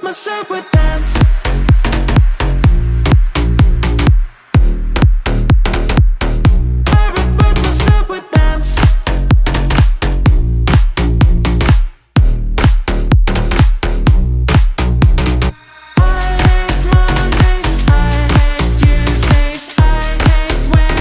Myself with dance